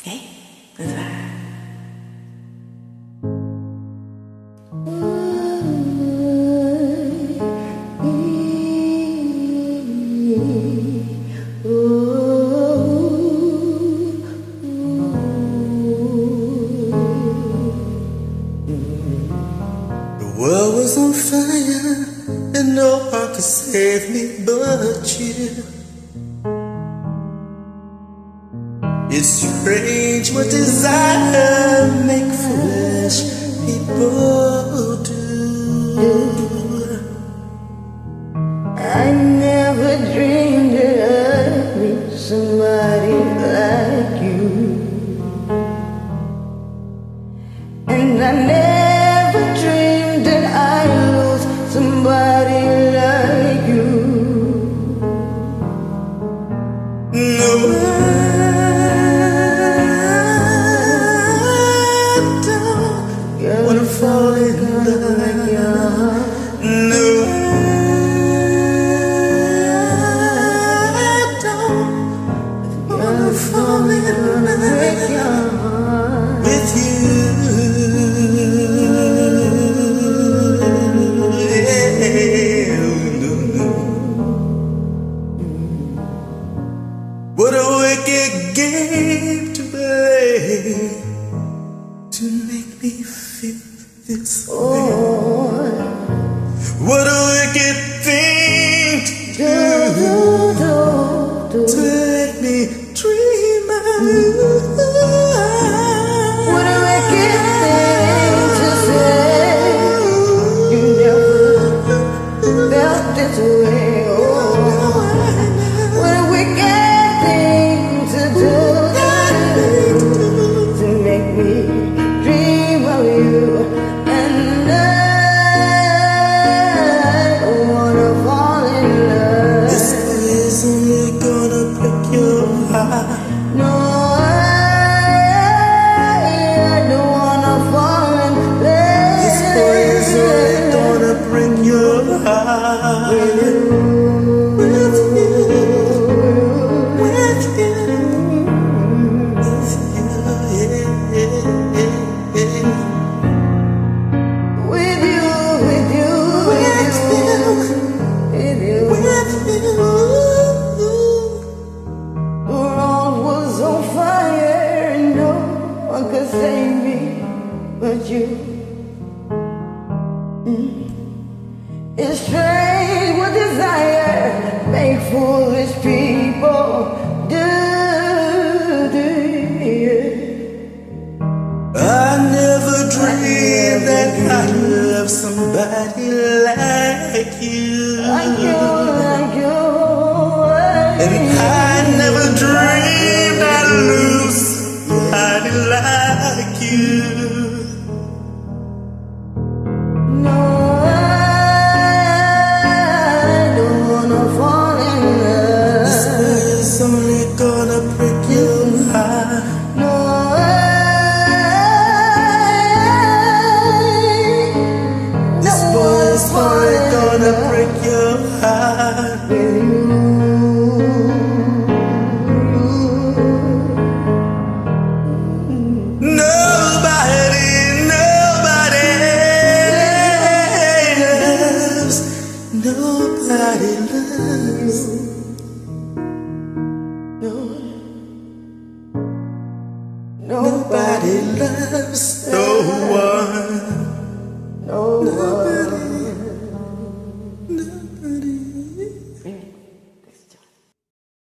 Okay? Goodbye. The world was on fire and no one could save me but you. It's strange what desire make foolish people do. I never dreamed that I'd meet somebody like you. And I never I don't Girl, wanna fall in kinda like your love. heart. No, I don't wanna fall in with you. Yeah, no, no. What a wicked game to play to make me feel this way. Save me but you. Mm. It's strange what desire make foolish people do. do. I never dreamed that I'd love somebody like you. Like you, like you. Nobody